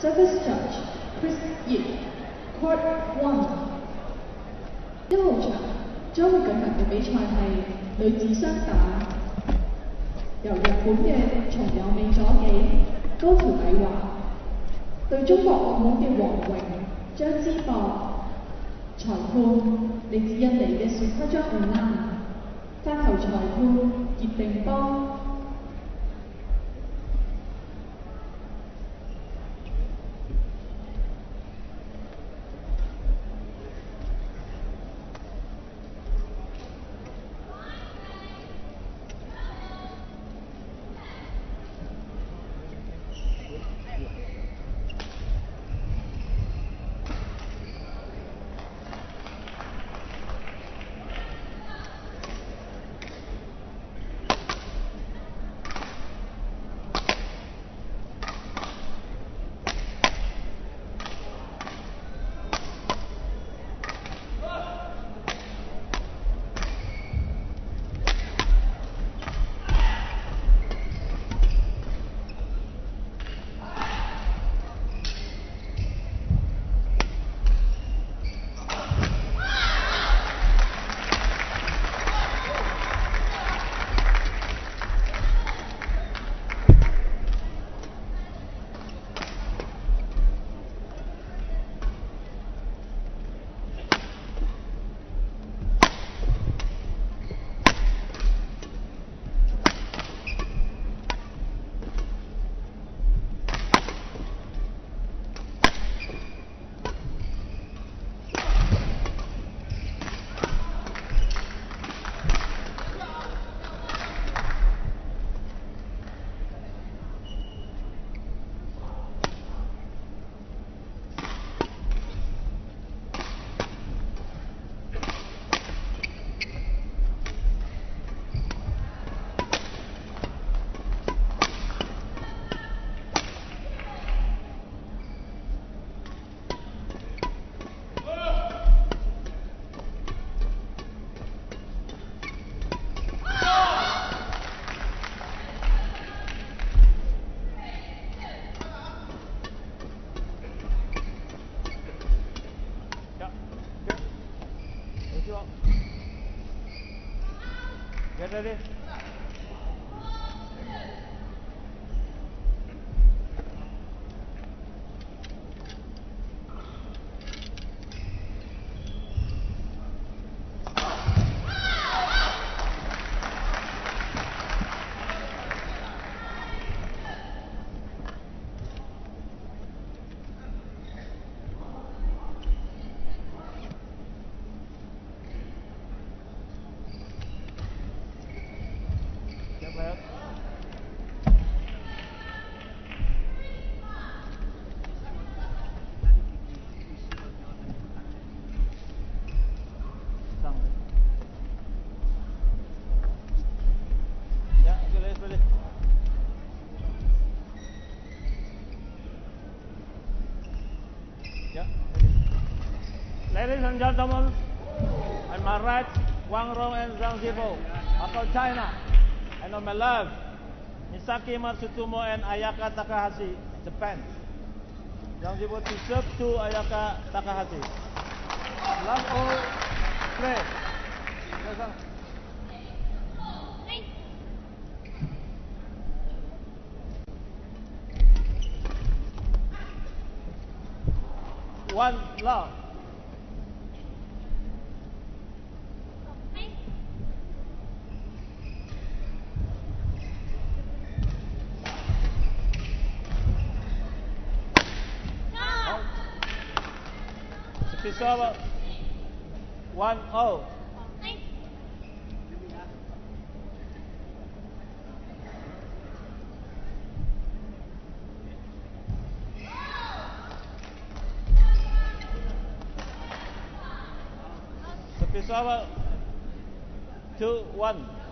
Service Judge Chris Yip Court One 一号场将会举行嘅比赛系女子双打，由日本嘅松有美佐纪高桥礼华对中国澳门嘅黄荣张之博，裁判嚟自印尼嘅雪克张五兰，发球裁判叶定邦。 ustedes. Ladies and gentlemen, on my right, Wang Rong and Zhang Zibo, of China. And on my left, Misaki Matsutomo and Ayaka Takahashi, Japan. Zhang Zibo to serve to Ayaka Takahashi. Love all, play. One love. Kurosawa, 1 2 1.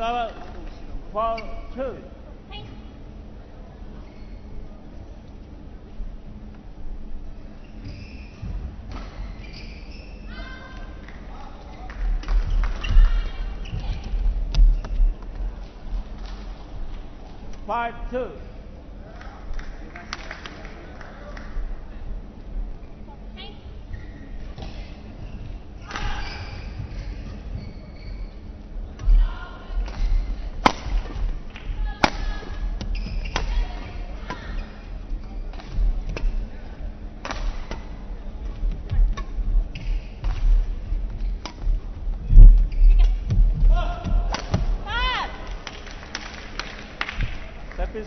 Repeat server. Four, two.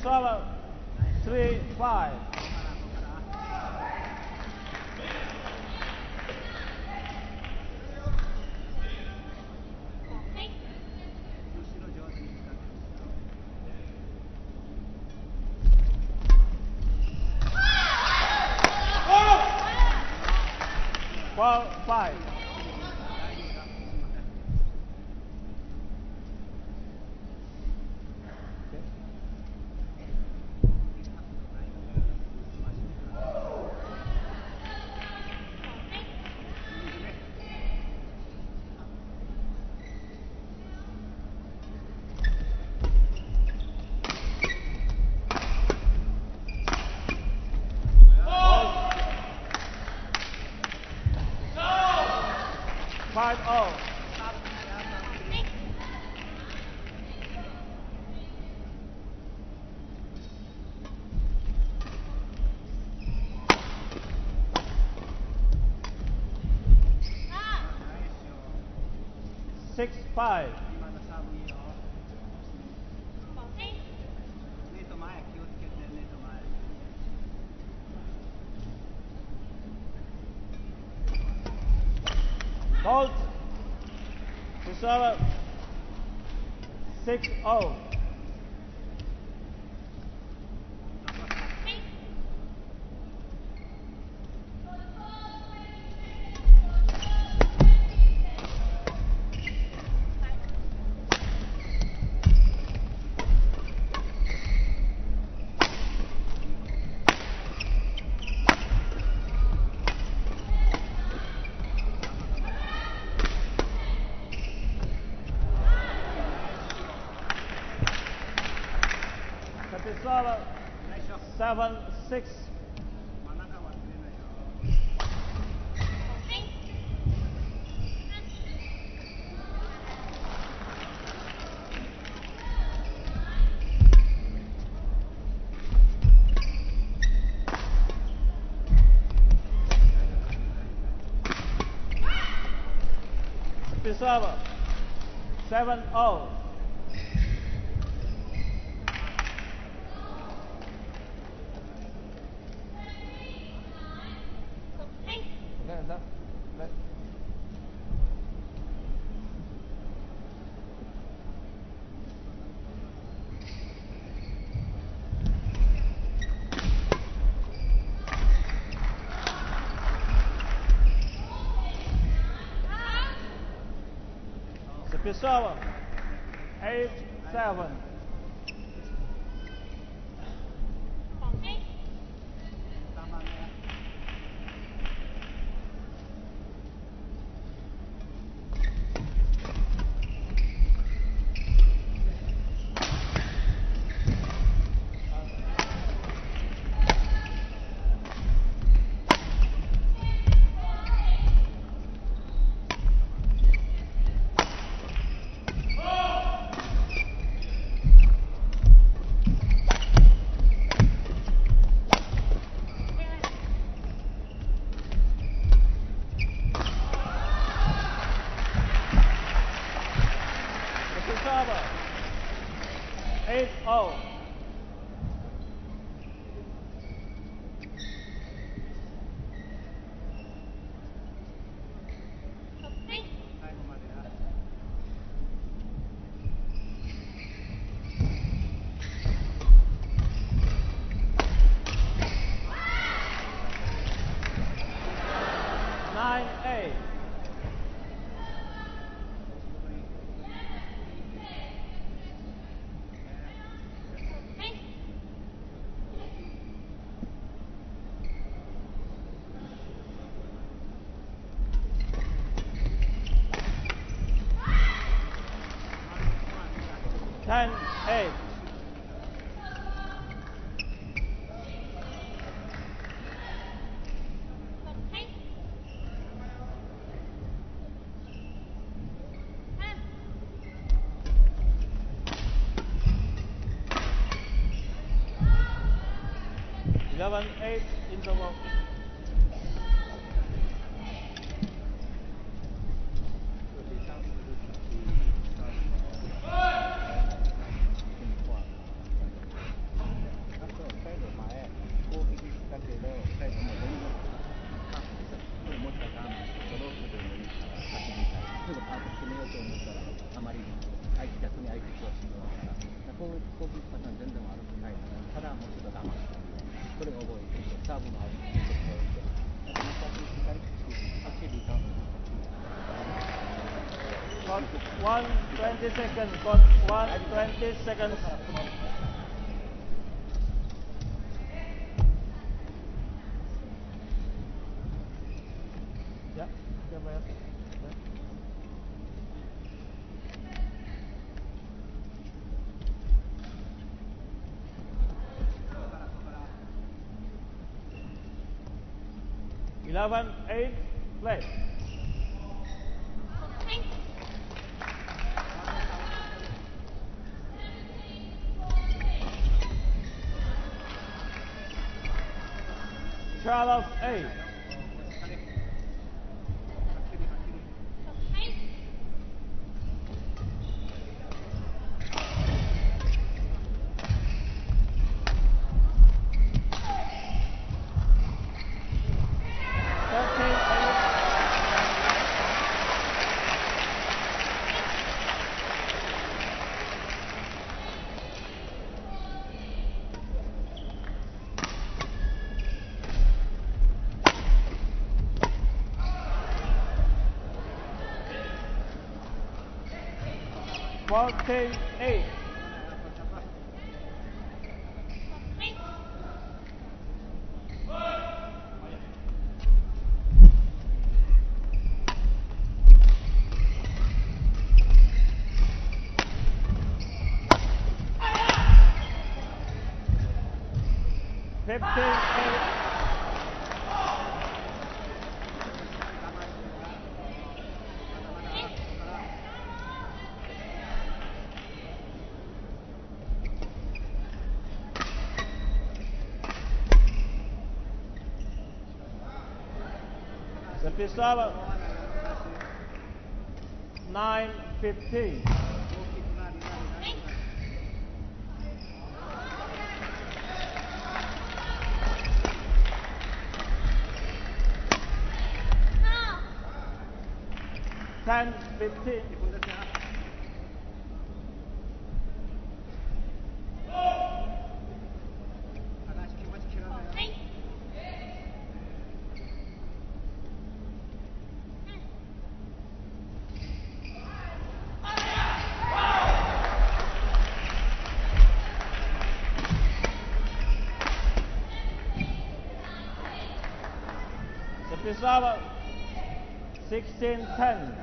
Слава! Five, oh. Six, five. seven six Server 7 0. is that, that записала 8-7 10, 8. Eleven, eight. Got seconds. Got one twenty seconds. 110-8. Fifteen. 57 nine fifteen. Ten fifteen. Bratislava, 10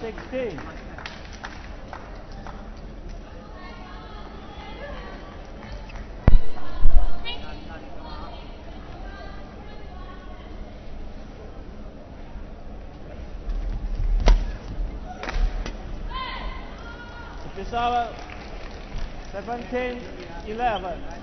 16. Pesava 17, 11.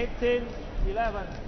18, 11.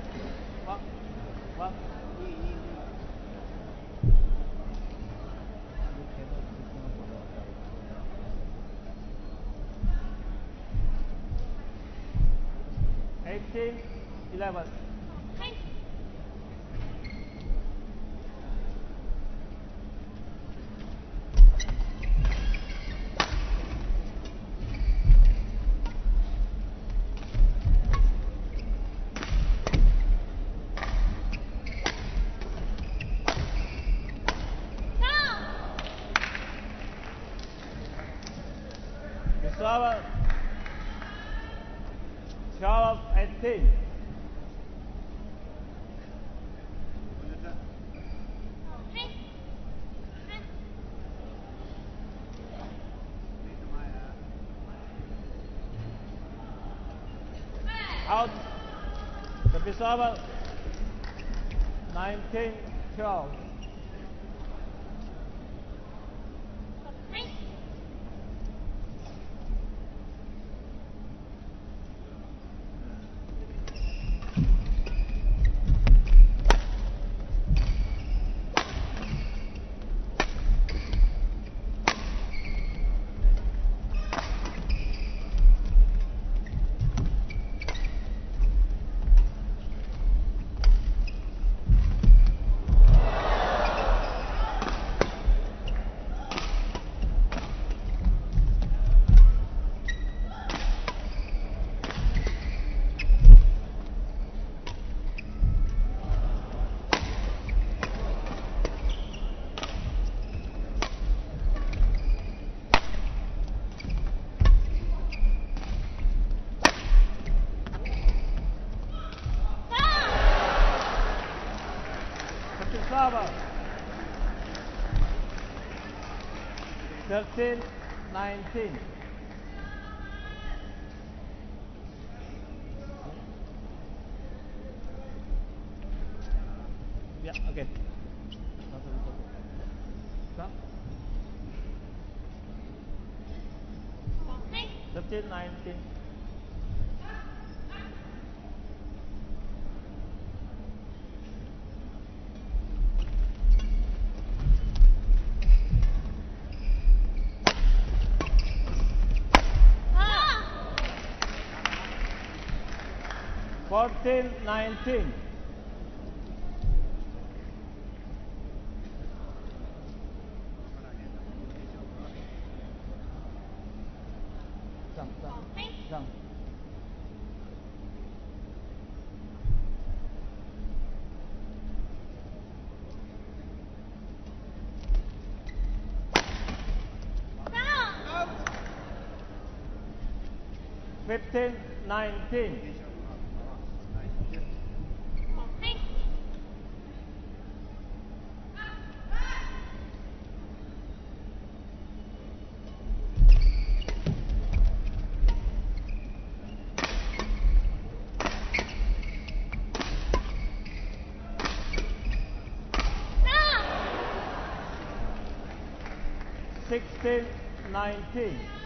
Saba 1912. 13, 19. Yeah, okay. Stop. 13, 19. Jump, jump, jump. Fifteen, nineteen. Sixteen,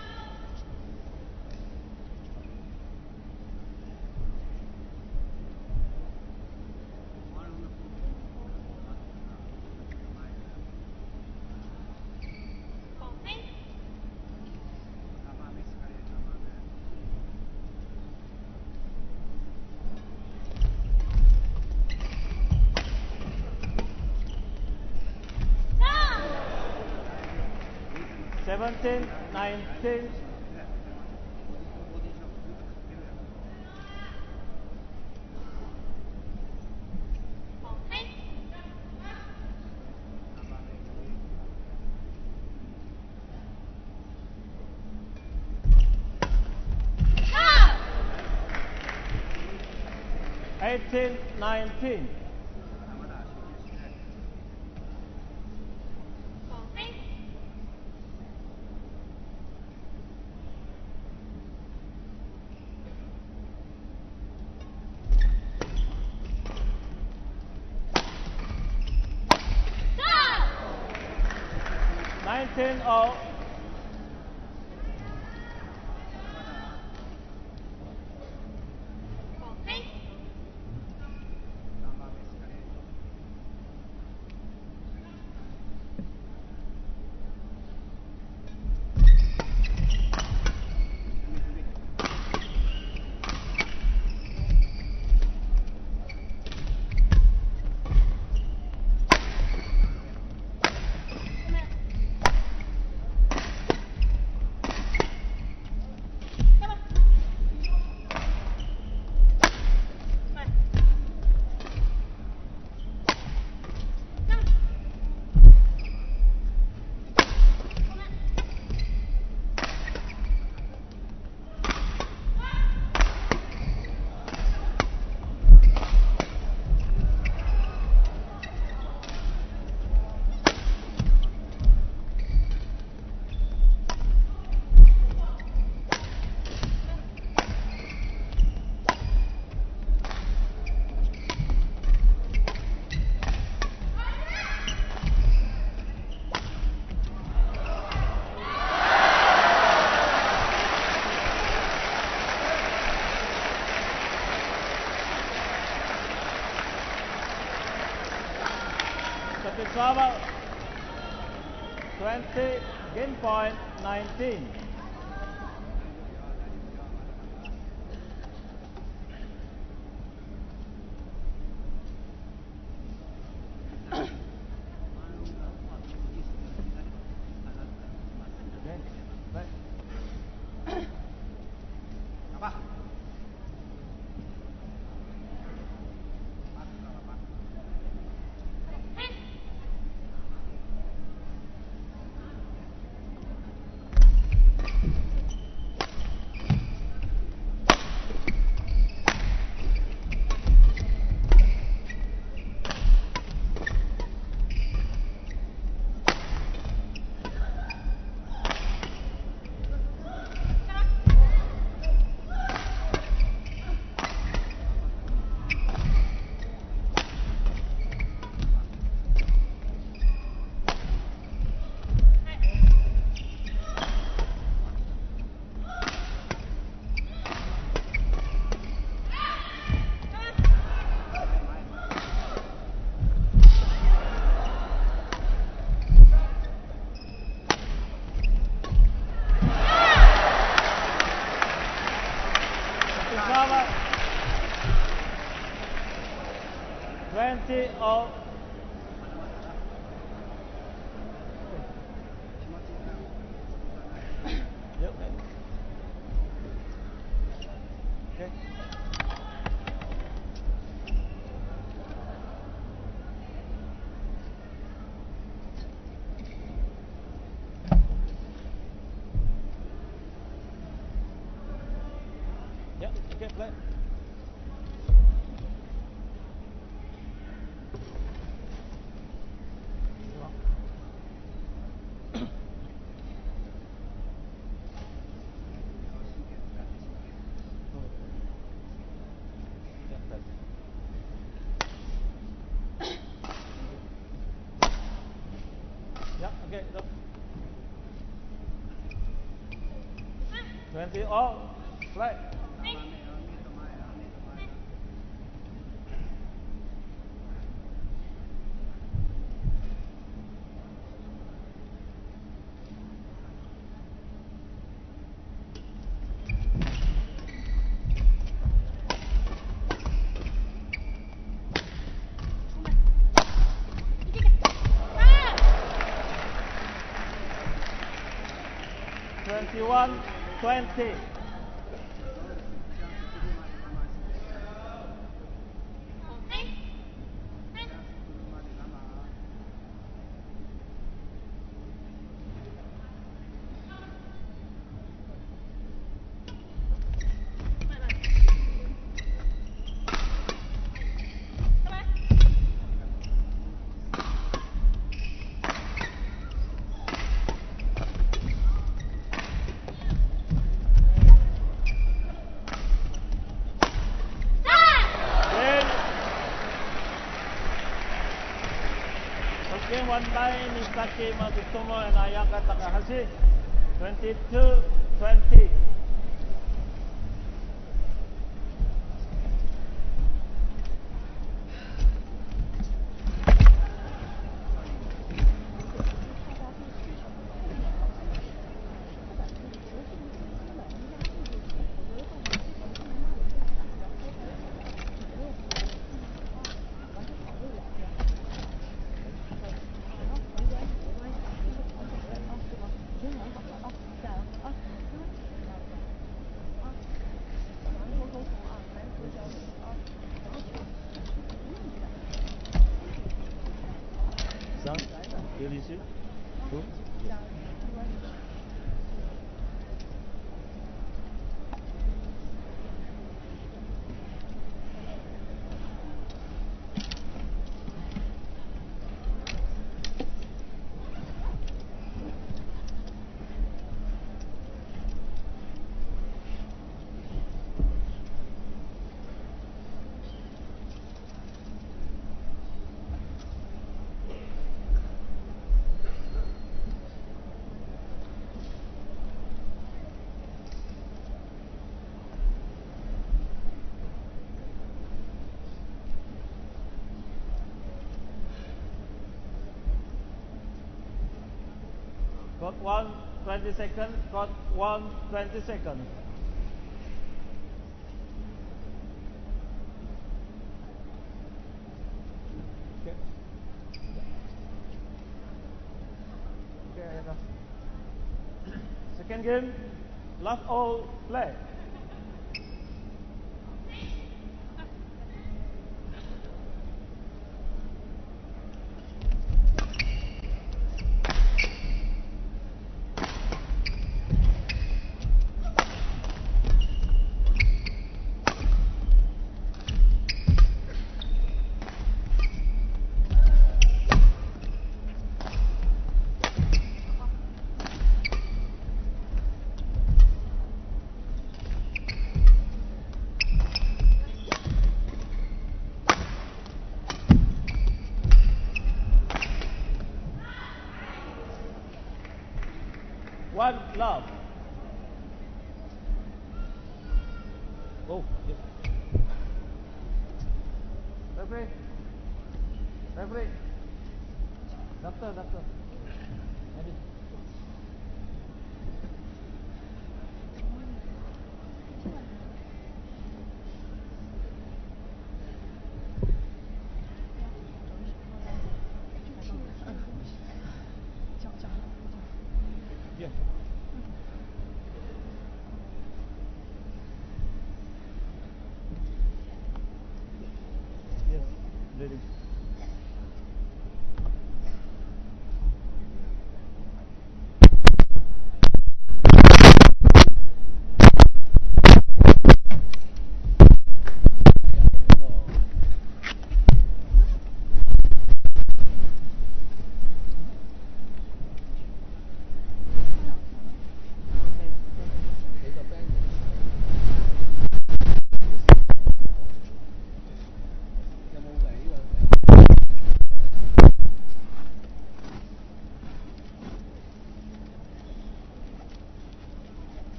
nineteen. Seventeen, nineteen. Eighteen, nineteen. Nineteen oh. 20, game point 19. 20 Okay, go. 20, Oh, flat. 21 20. kay mga gusto mo na ayakat na kasi 22 là-dessus Got one seconds. Got one seconds. Okay. Okay. Second game. Last all play. love.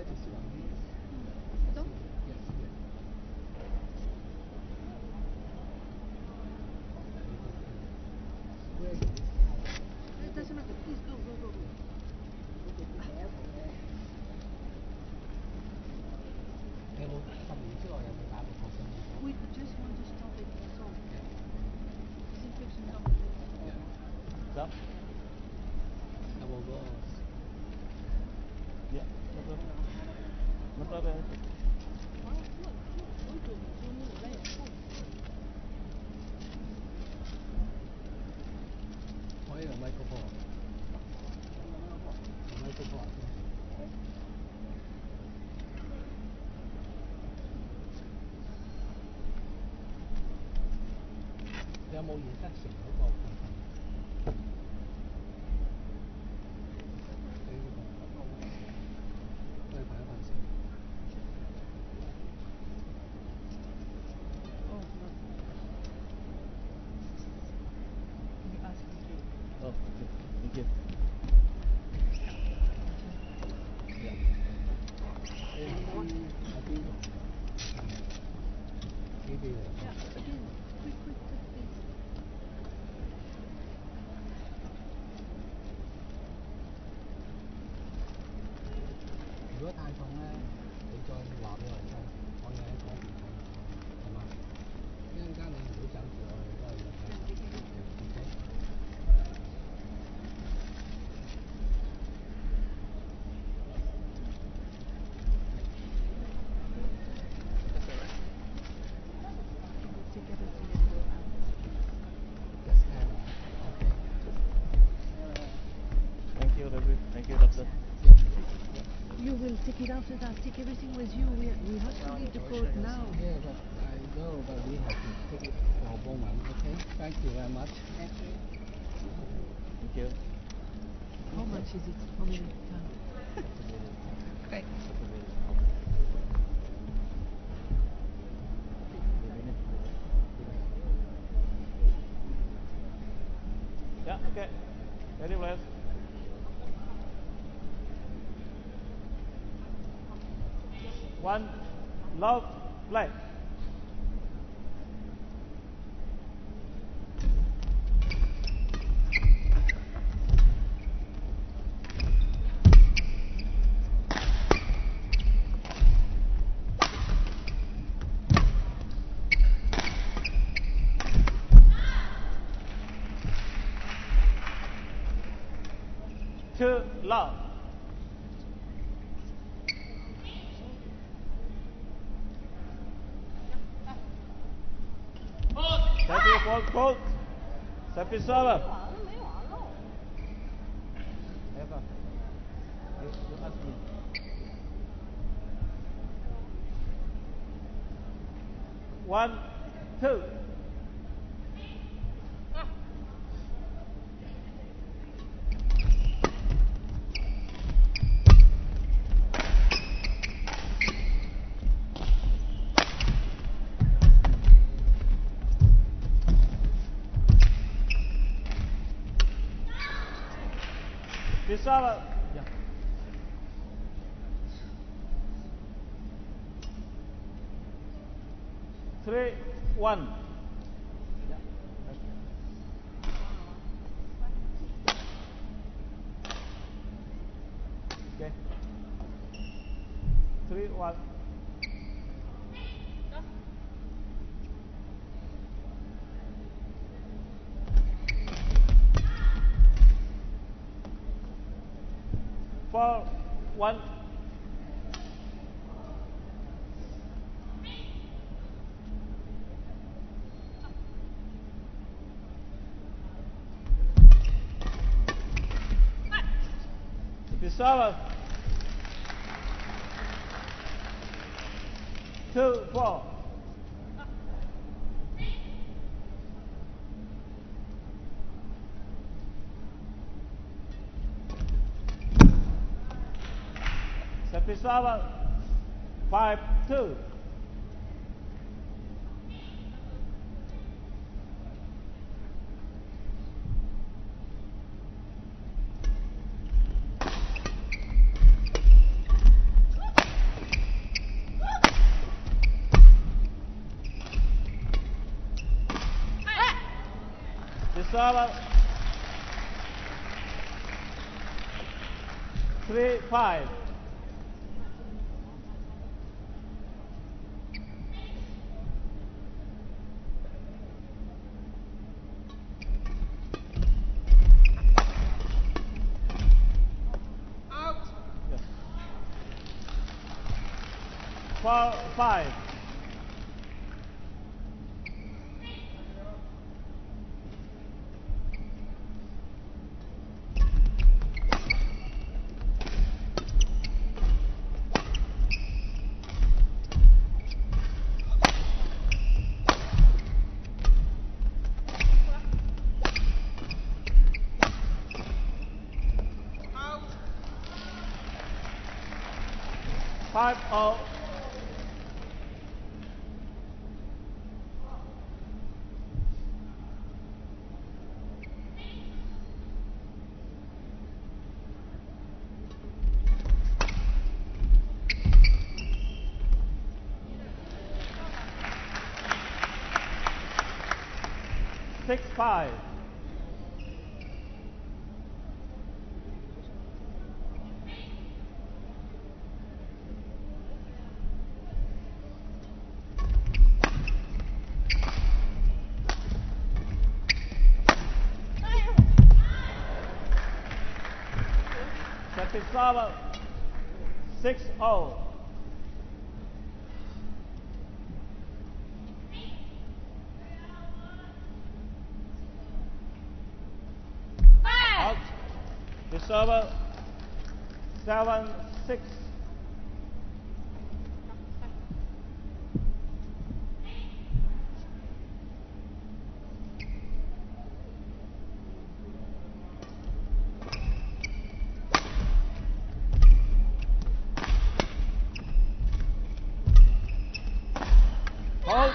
大いですよ。有冇 hình. houses are sick, everything with you. We, we have to leave the court now. Yeah, but I know, but we have to take it for a moment. okay? Thank you very much. Thank you. Thank you. How much is it? How many times? Thanks. love, Kalk, kalk. Sapir sağlam. Pisava. Yeah. Three, one. Pisava. Two, four. Sapisava. Five, two. Pisava. Three, five. Yes. Four. Five, 5. Bratislava six. Hold.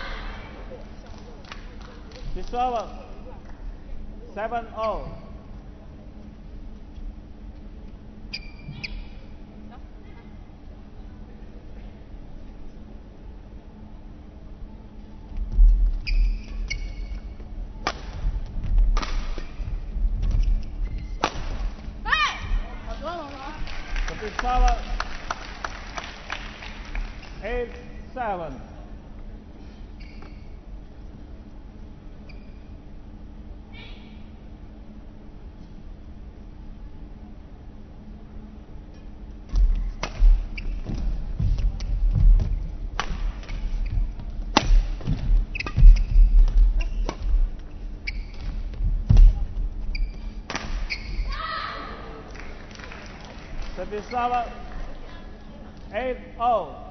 7 Bratislava 8-0.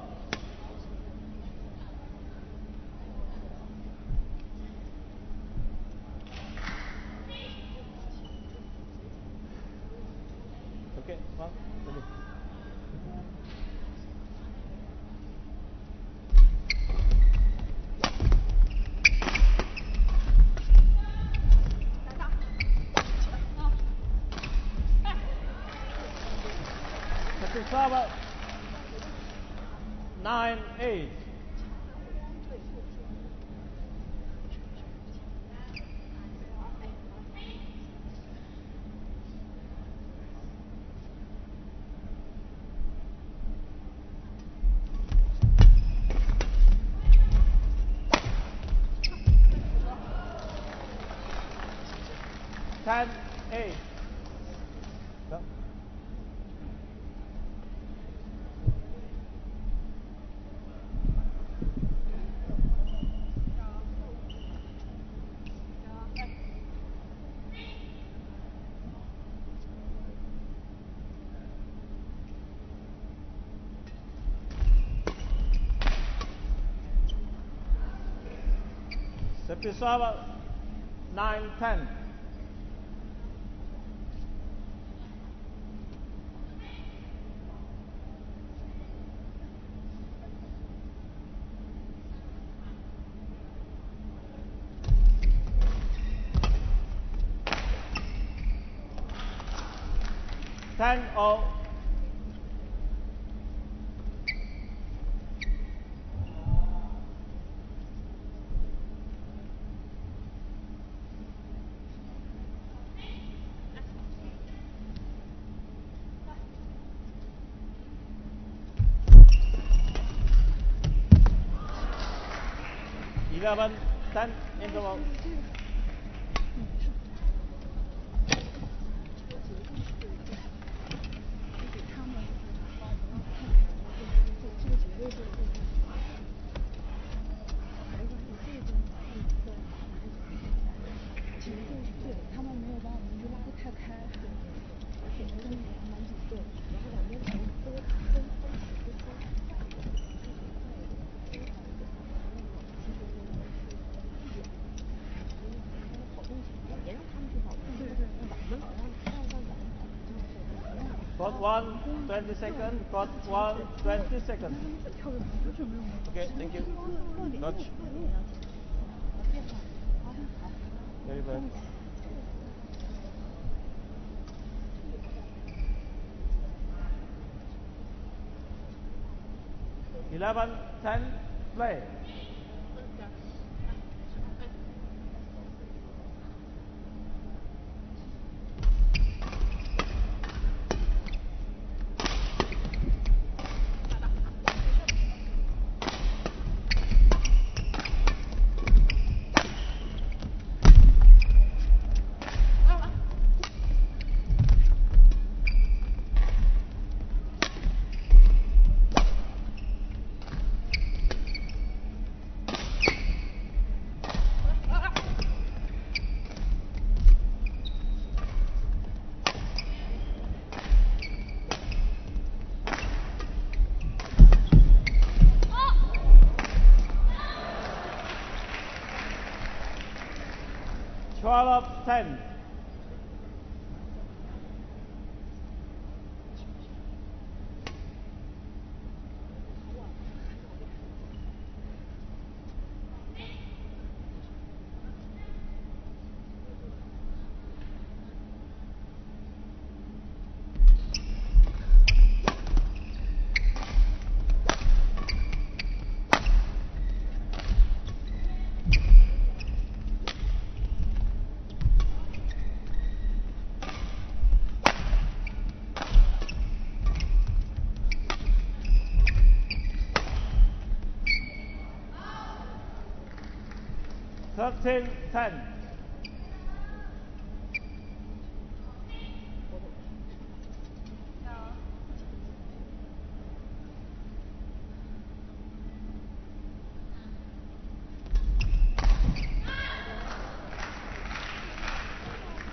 Plan A. No. Septisava 三欧。Yeah, but... Got one, 20 seconds. Got one, 20 seconds. Okay, thank you. Notch. Very bad. Eleven, ten, play. power of 10 10 10.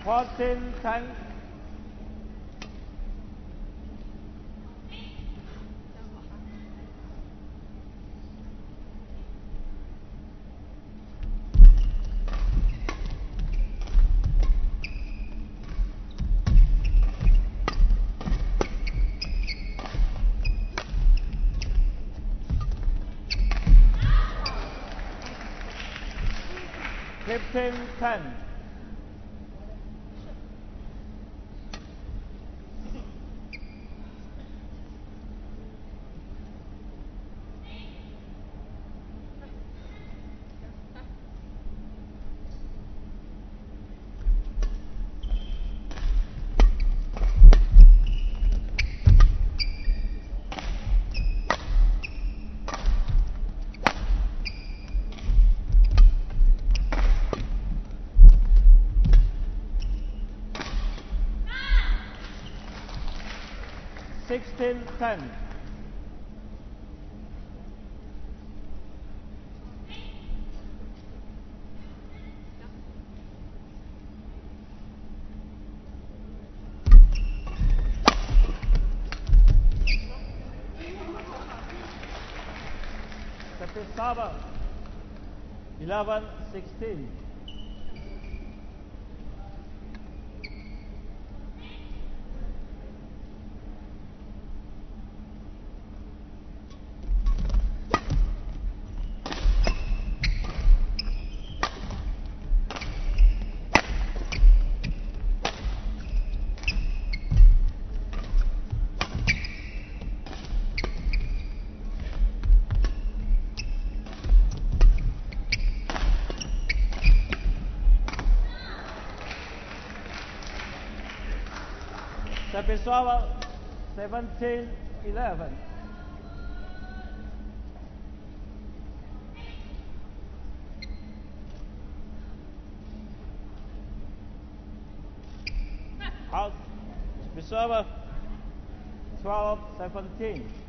Fourteen ten 身份 1610. September 11, 16. a pessoal 17 11 out pessoal 12 17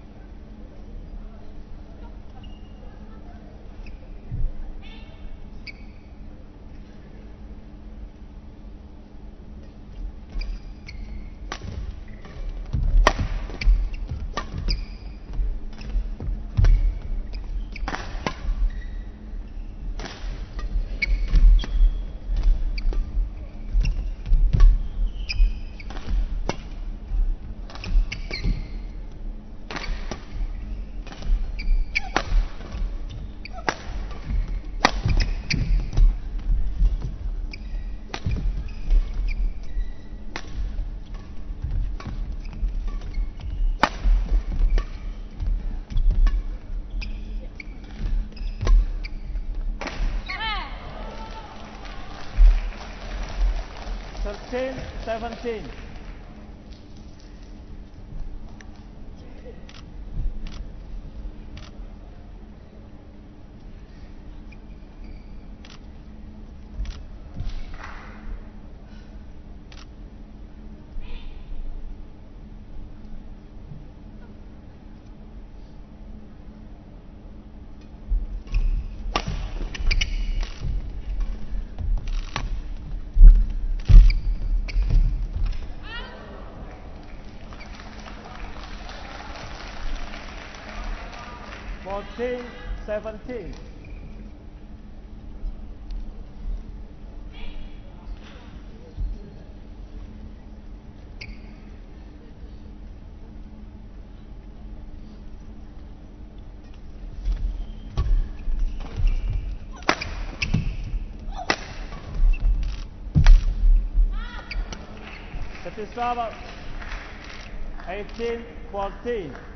seventeen. Fourteen, seventeen. Satisfaba, eighteen, fourteen. 19 14.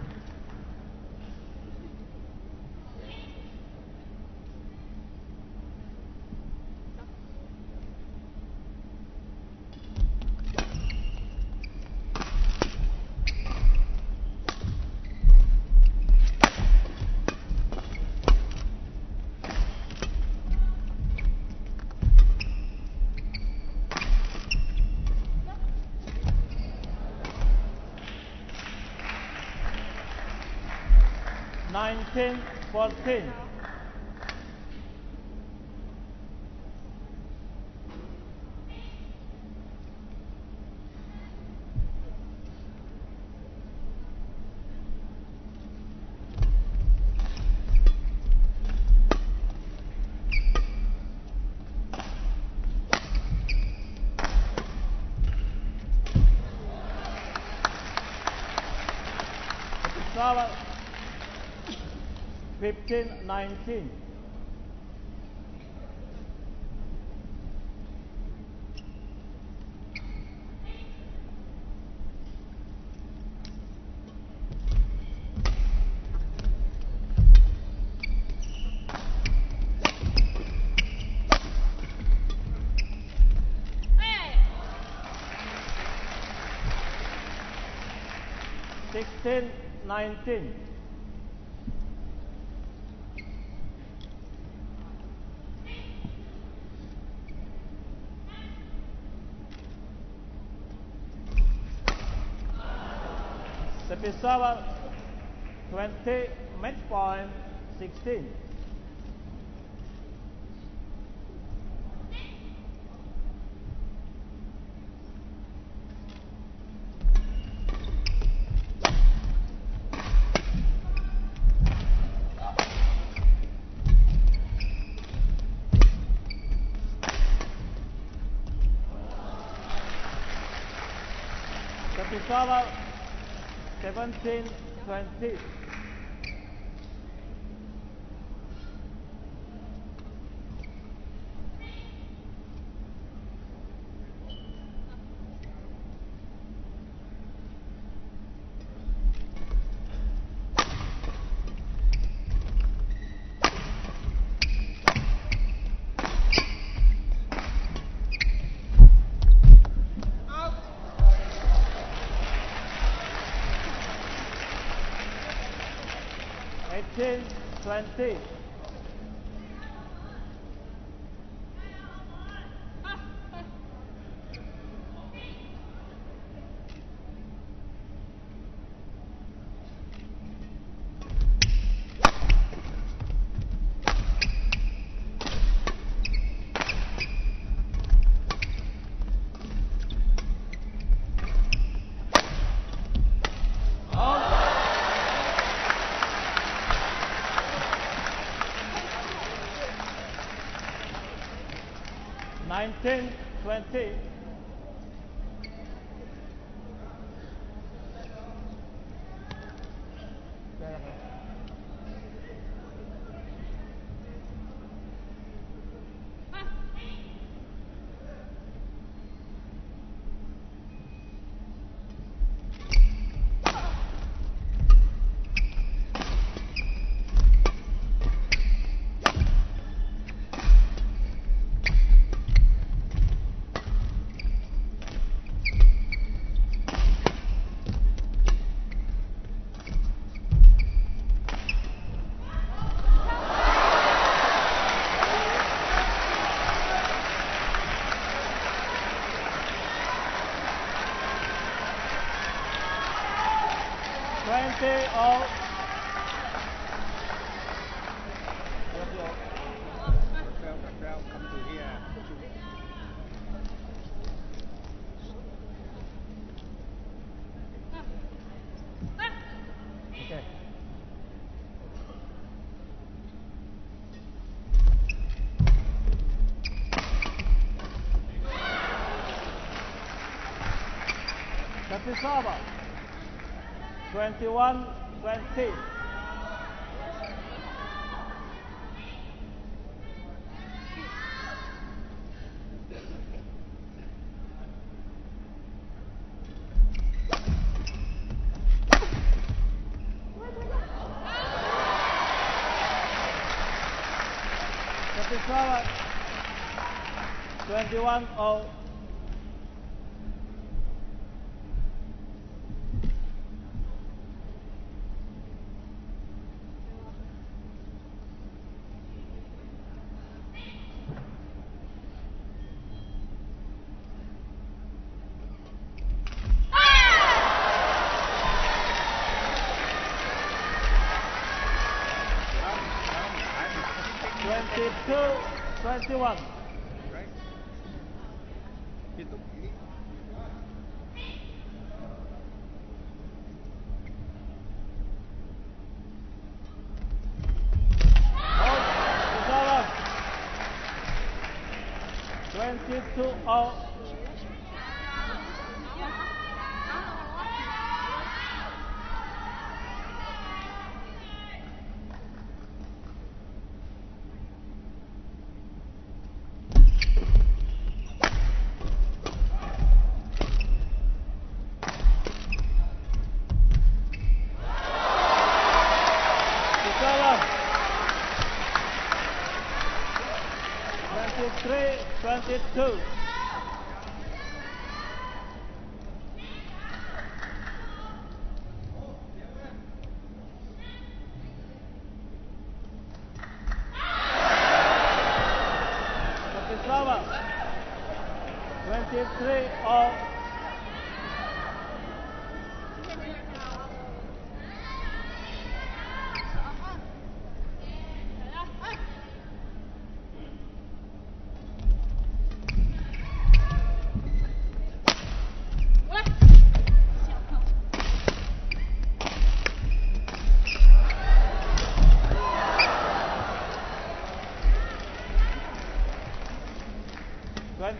10%. 1519. Sixteen nineteen. Pessoa 20 match point 16. Pessoa 17, 20. 20 1920 Twenty-one, twenty. Kapisaba. Twenty-one, all. 21. Right? Ito. 22.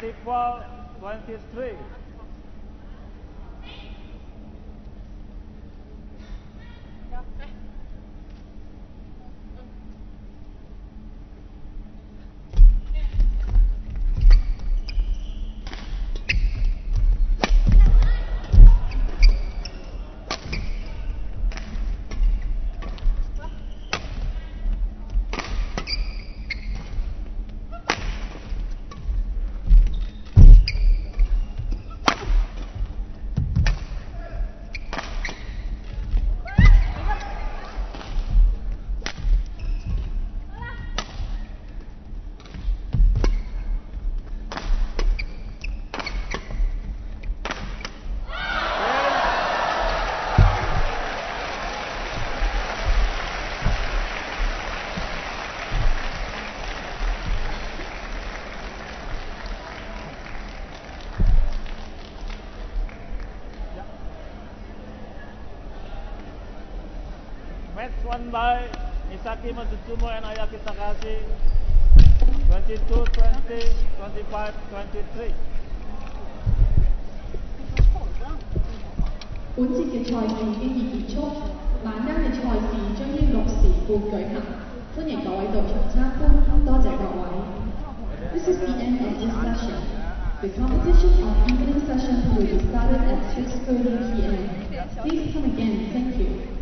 and equal 23. one by Misaki Matsutomo and Ayaka Takahashi. 22, 20, 25, is the end of this session. The competition of evening session will be started at 6.30 p.m. Please come again. Thank you.